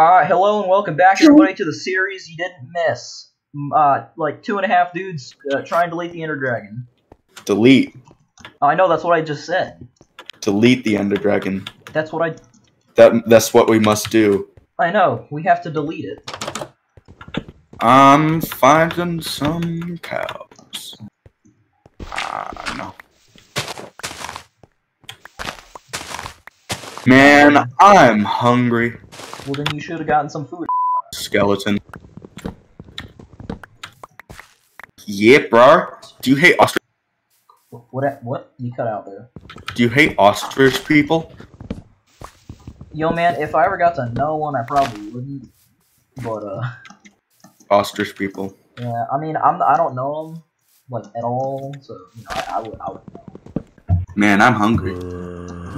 Uh, hello and welcome back, everybody, to the series you didn't miss. Uh, like two and a half dudes uh, trying to delete the Ender Dragon. Delete. I know that's what I just said. Delete the Ender Dragon. That's what I. That that's what we must do. I know. We have to delete it. I'm finding some cows. Ah, no. Man, I'm hungry. Well, then you should have gotten some food. Skeleton. Yeah, bro. Do you hate ostrich? What? What? You cut out there. Do you hate ostrich people? Yo, man, if I ever got to know one, I probably wouldn't. But uh, Ostrich people. yeah. I mean, I'm. I don't know them like at all. So you know, I, I would. I would. Man, I'm hungry.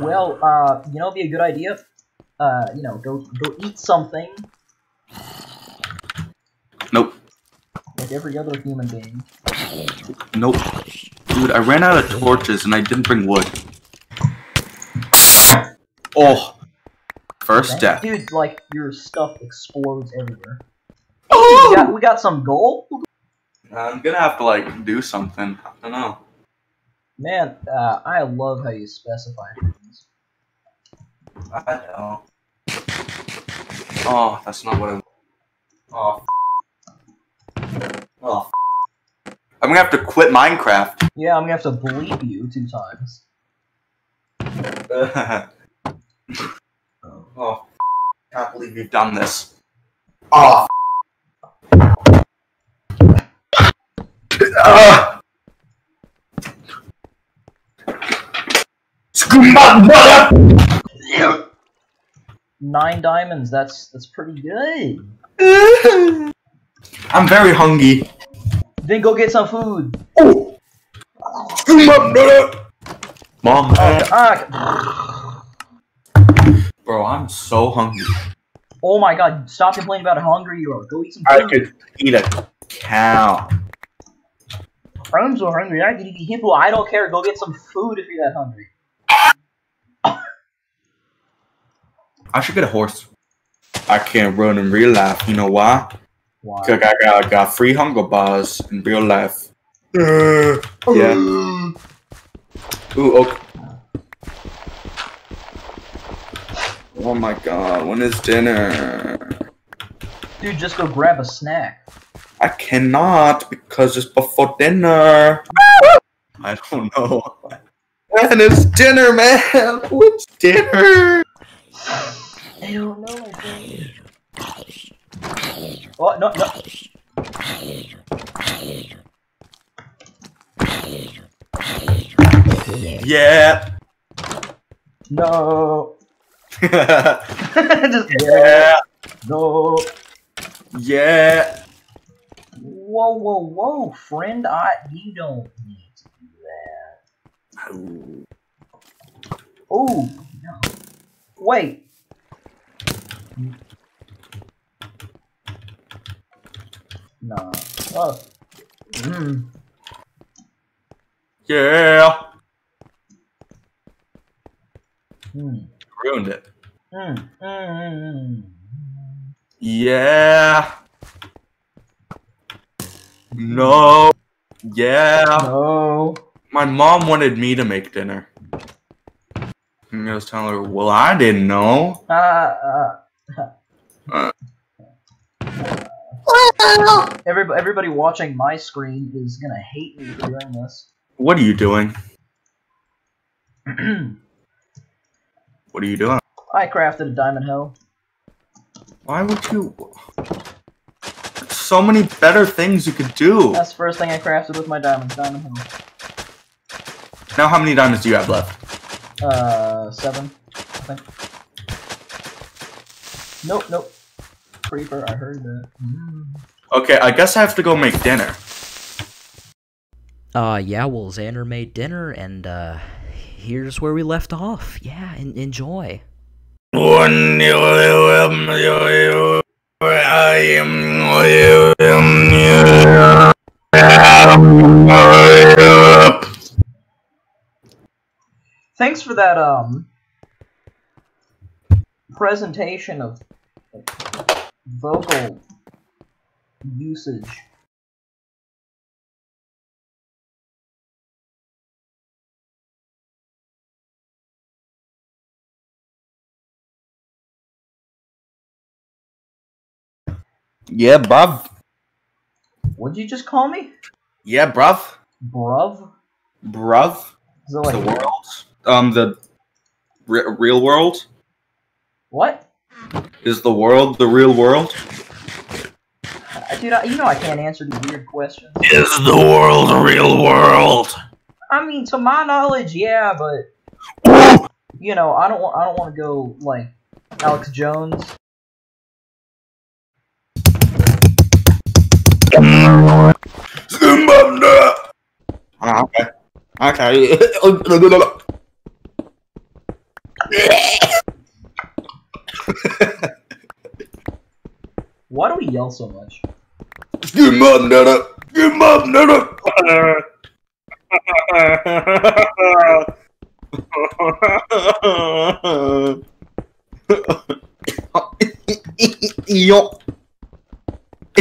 Well, uh, you know, be a good idea. Uh, you know, go go eat something Nope. like every other human being. Nope. Dude, I ran out of torches and I didn't bring wood. Oh. First death. Dude, like your stuff explodes everywhere. We got, we got some gold. I'm gonna have to like do something. I don't know. Man, uh, I love how you specify things. I know. Oh, that's not what I'm. Oh. Oh. I'm gonna have to quit Minecraft. Yeah, I'm gonna have to bleep you two times. oh. Can't believe you've done this. Oh. Ah. Nine diamonds. That's that's pretty good. I'm very hungry. Then go get some food. Oh. Mom, Ah, bro, I'm so hungry. oh my god! Stop complaining about how hungry you are. Go eat some Food. I could eat a cow. I'm so hungry. I can eat people. I don't care. Go get some food if you're that hungry. I should get a horse. I can't run in real life. You know why? Why? Cause I got, I got free hunger bars in real life. Uh, oh. yeah. Ooh, okay. Oh my god, when is dinner? Dude, just go grab a snack. I cannot because it's before dinner. I don't know. Man, it's dinner, man. What's dinner? I don't know. Oh no no! Yeah. No! yeah. just no! Yeah. Whoa whoa whoa, friend! I you don't need to do that. Oh no! Wait. No. Oh. Mm. Yeah. Mm. Ruined it. Mm. Mm. Yeah. No. Yeah. No. My mom wanted me to make dinner. And I was telling her, well, I didn't know. Uh, uh. Everybody, everybody watching my screen is gonna hate me for doing this. What are you doing? What are you doing? I crafted a diamond hoe. Why would you? There's so many better things you could do. That's the first thing I crafted with my diamonds. Diamond hoe. Now, how many diamonds do you have left? Uh, seven, I think. Nope, nope. Creeper, I heard that. Mm. Okay, I guess I have to go make dinner. Uh, yeah, well, Xander made dinner, and, uh, here's where we left off. Yeah, en- enjoy. Thanks for that, um, presentation of vocal usage. Yeah, bruv. What'd you just call me? Yeah, bruv. Bruv? Bruv. Is it The world. Um, the re- real world what? is the world the real world. Uh, Dude, I, you know I can't answer these weird questions. Is the world the real world? I mean, to my knowledge, yeah, but you know, I don't want I don't want to go like Alex Jones. Ah, okay. Okay. Why do we yell so much? Zimbabwe. Zimbabwe. Yo.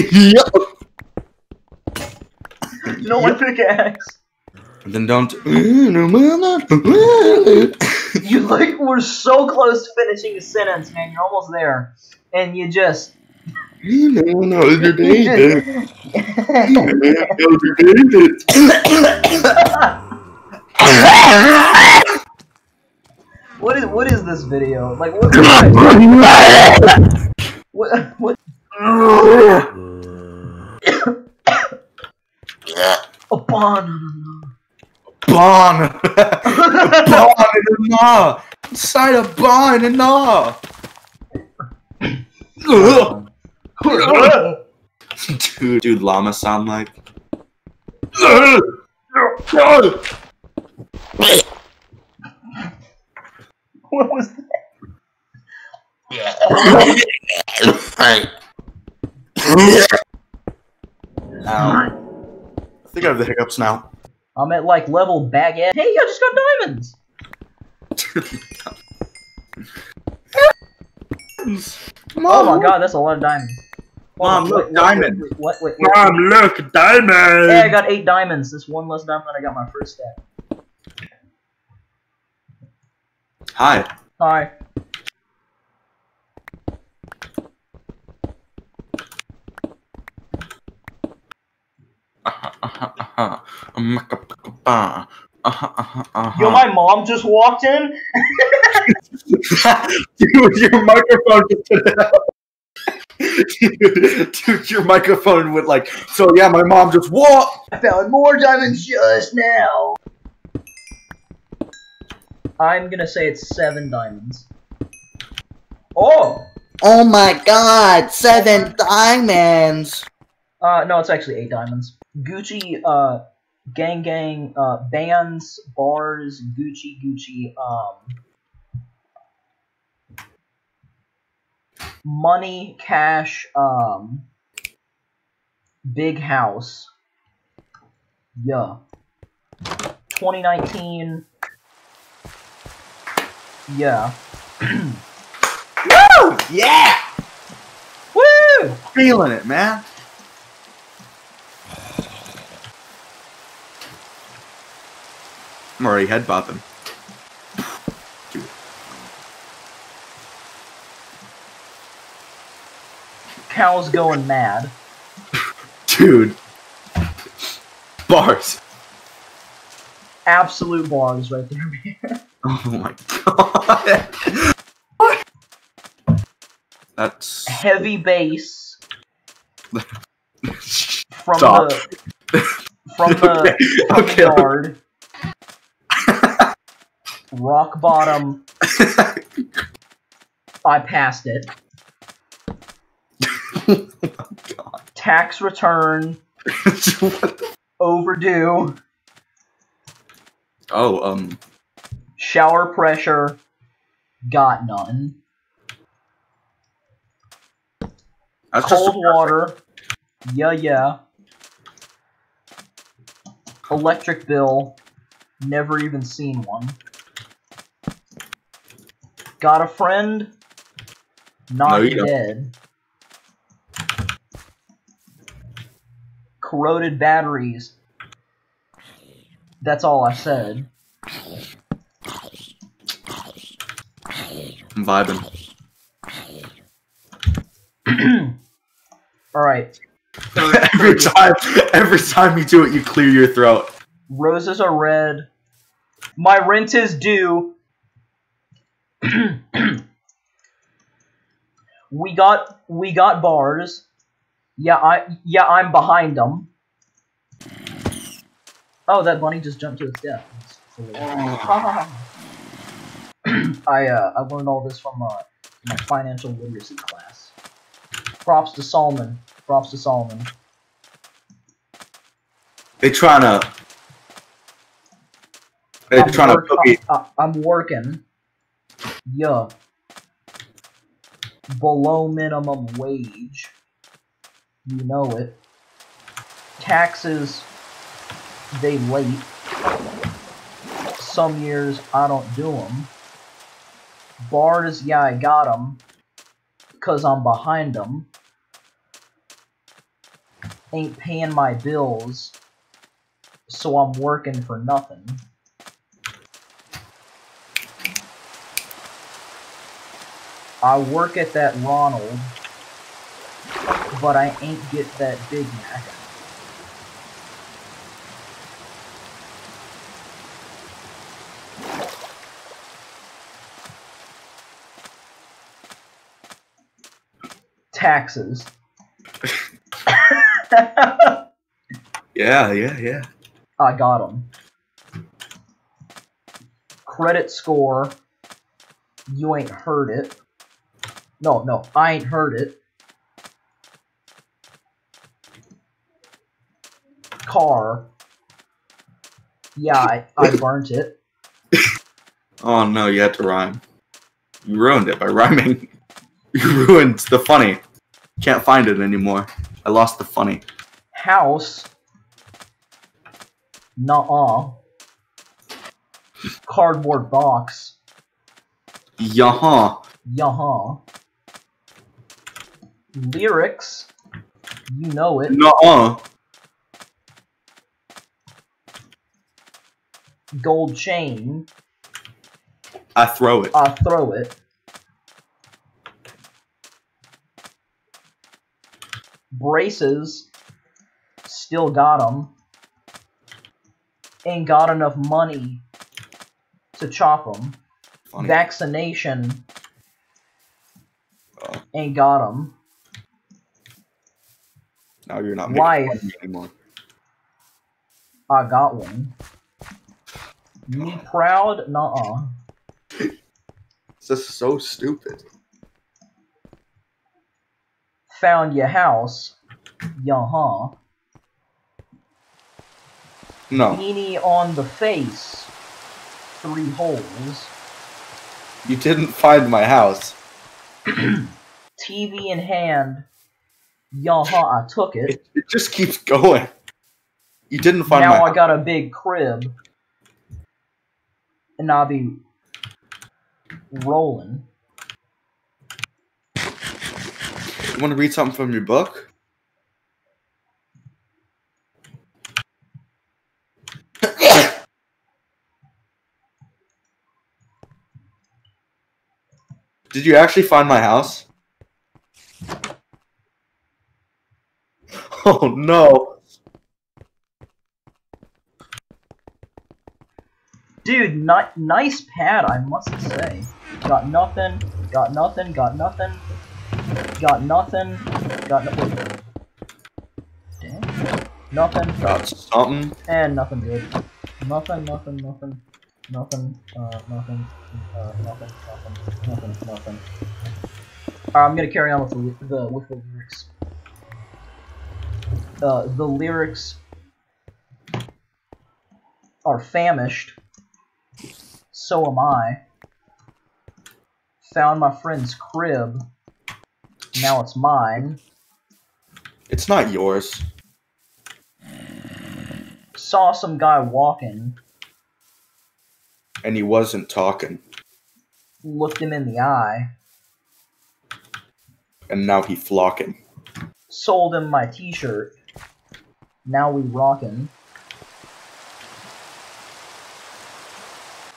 Yo. No one pickaxe. Then don't. You like we're so close to finishing a sentence, man. You're almost there, and you just. No, no, Elder David. Elder David. what is what is this video? Like what? What? what a. Bon. Bon in the gnaw. Inside a bon in the gnaw. Dude, dude, llama sound like. what was that? Ow. I think I have the hiccups now. I'm at like level baguette. Hey, I just got diamonds. Come Oh my god, that's a lot of diamonds. Hold Mom, on, look, wait, wait, diamond. wait, What? Wait, wait, Mom, look, diamond. Hey, I got eight diamonds. This one less diamond than I got my first stack. Hi. Hi. Yo, my mom just walked in. Dude, your microphone just did it out. Dude, dude, your microphone went like, so yeah, my mom just walked. I found more diamonds just now. I'm gonna say it's seven diamonds. Oh! Oh my god, seven diamonds! Uh, no, it's actually eight diamonds. Gucci, uh, gang gang, uh, bands, bars, Gucci, Gucci, um, money, cash, um, big house. Yeah. 2019. Yeah. Woo! Yeah! Woo! Feeling it, man. I'm already head bopping. Cow's going mad. Dude. Bars. Absolute bars right there. Oh my god. what? That's. Heavy bass from Stop. the from the, from okay. the. Rock bottom. I passed it. Tax return overdue. oh, um. Shower pressure. Got none. That's Cold water. Yeah, yeah. Electric bill. Never even seen one. Got a friend? Not No, you don't. Corroded batteries. That's all I said. I'm vibing. All right, every time, every time you do it, you clear your throat. roses are red. My rent is due. we got we got bars. Yeah, I yeah I'm behind them. Oh, that bunny just jumped to its death. I uh, I learned all this from uh, my financial literacy class. Props to Solomon. Props to Solomon. They trying to. They I'm trying to work- put me. I- I'm working. Yeah. Below minimum wage. You know it. Taxes, they late. Some years I don't do them. Bars, yeah, I got them. Because I'm behind them. Ain't paying my bills. So I'm working for nothing. I work at that Ronald, but I ain't get that Big Mac. Taxes. Yeah, yeah, yeah. I got him. Credit score. You ain't heard it. No, no, I ain't heard it. Car. Yeah, I, I burnt it. Oh no, you had to rhyme. You ruined it by rhyming. You ruined the funny. Can't find it anymore. I lost the funny. House. Nuh-uh. Cardboard box. Yaha. Yuh-huh. Lyrics. You know it. Nuh-uh. Gold chain. I throw it. I throw it. Braces. Still got them. Ain't got enough money to chop them. Funny. Vaccination. Oh. Ain't got them. now you're not making Life. anymore. I got one. Me proud? Nuh-uh. This is so stupid. Found your house. Yuh-huh. No, Beanie on the face. Three holes. you didn't find my house. TV in hand. Yuh-huh, I took it. It, it just keeps going. You didn't find now my I got a big crib. And I'll be rolling. You want to read something from your book? Did you actually find my house? Oh no. Dude, ni- nice pad, I must say. Got nothing, got nothing, got nothing, got nothing, got no- wait. Damn. Nothing, Got something. and nothing good. Nothing, nothing, nothing, nothing, uh, nothing, uh, nothing, nothing, nothing, nothing. Uh, I'm gonna carry on with the, the with the lyrics. Uh, the lyrics are famished. So am I. Found my friend's crib. Now it's mine. It's not yours. Saw some guy walking. And he wasn't talking. Looked him in the eye. And now he flocking. Sold him my T-shirt. Now we rockin'.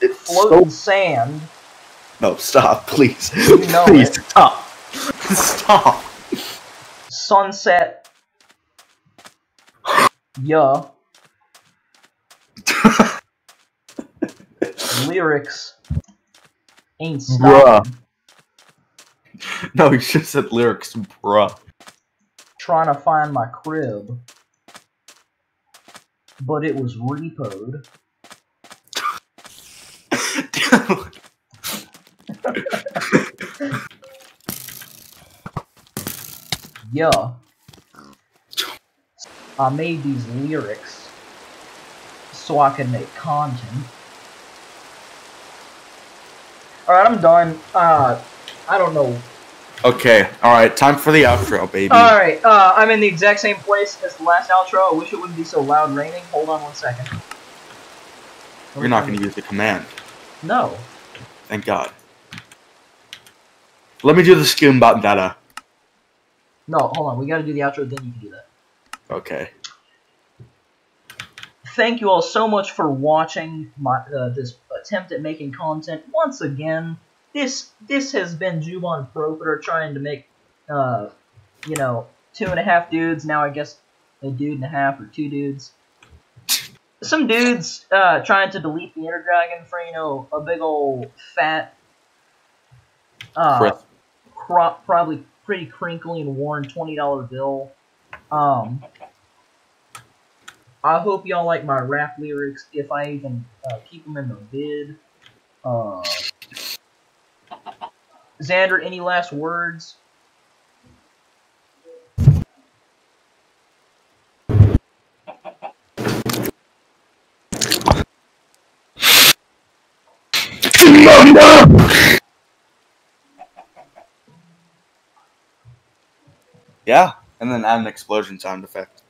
It's Floating so sand. no. Stop, please. You know please it. stop. Stop. Sunset. Yeah. Lyrics. Ain't Bruh. No, he just said lyrics, bruh. Trying to find my crib. But it was repoed. Yeah. I made these lyrics so I can make content. Alright, I'm done. Uh, I don't know. okay, alright, time for the outro, baby. Alright, uh, I'm in the exact same place as the last outro. I wish it wouldn't be so loud raining. Hold on one second. You're not going to use the command. No. Thank God. Let me do the button data. No, hold on. We gotta do the outro, then you can do that. Okay. thank you all so much for watching my uh, this attempt at making content. Once again, this this has been Juban Propiter trying to make, uh, you know, two and a half dudes. Now I guess a dude and a half or two dudes. Some dudes uh, trying to delete the Ender Dragon for you know a big old fat, uh, cro- probably pretty crinkly and worn twenty dollar bill. Um, I hope y'all like my rap lyrics if I even uh, keep them in the vid. Uh, Xander, any last words? Yeah, and then add an explosion sound effect.